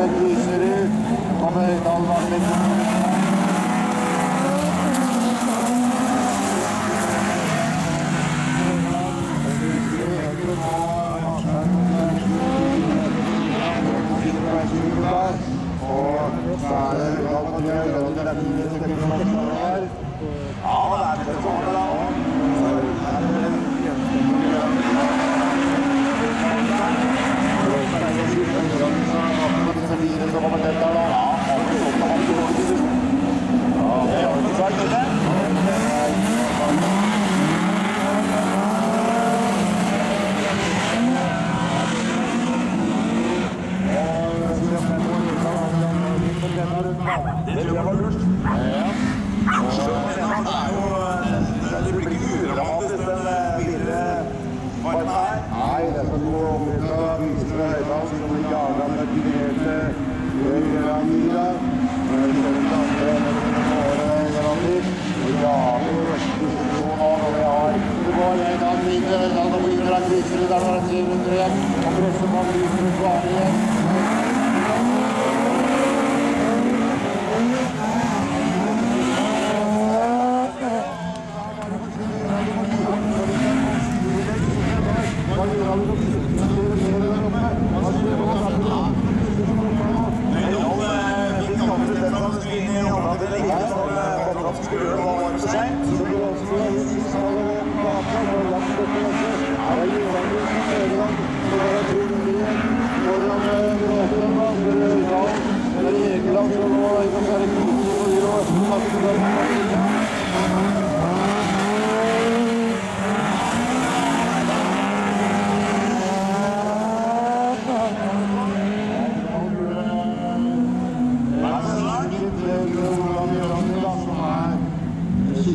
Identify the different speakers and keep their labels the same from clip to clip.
Speaker 1: 가지고 있는 바다에 나올만 했습니다. Father, help me, Lord, that I may det tror jeg var lurt. Ja. Og,
Speaker 2: er jo, eh, det
Speaker 1: blir ikke udramatisk, den eh, videre farten her. Nei, dette må omgjøres av viser ved høyden, som blir jaga med kvinerte Øyramila. Det går en av mine, da blir det en kviser, da var det 700 igjen. Og presser man lyset på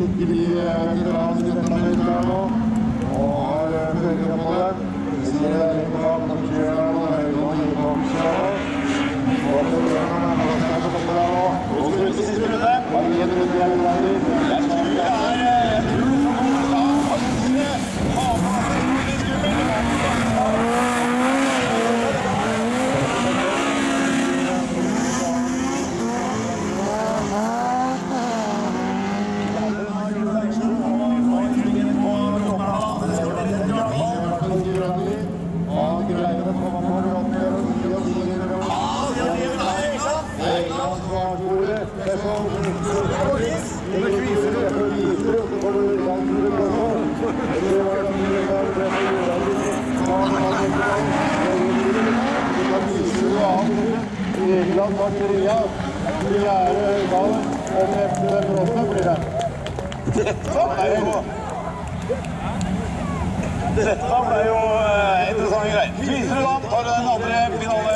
Speaker 1: Yeah. Da blir. Sånn jo. Dette ble jo eh, interessante greier. Viser du tar den andre finalen.